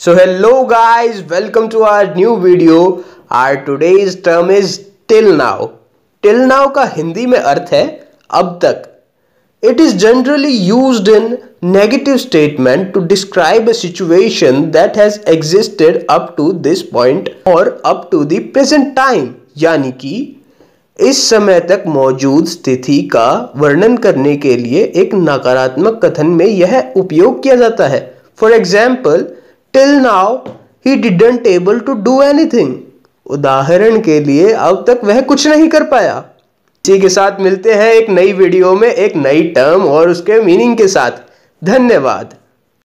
So hello guys welcome to our new video our today term is till now till now का हिंदी में अर्थ है अब तक. It is generally use in negative statement to describe a situation that has existed up to this point और up to the present time यानी कि इस समय तक मौजूद स्थिति का वर्णन करने के लिए एक नकारात्मक कथन में यह उपयोग किया जाता है. For example till now he didn't able to do anything उदाहरण के लिए, अब तक वह कुछ नहीं कर पाया। इसी के साथ मिलते हैं एक नई वीडियो में एक नई टर्म और उसके मीनिंग के साथ। धन्यवाद।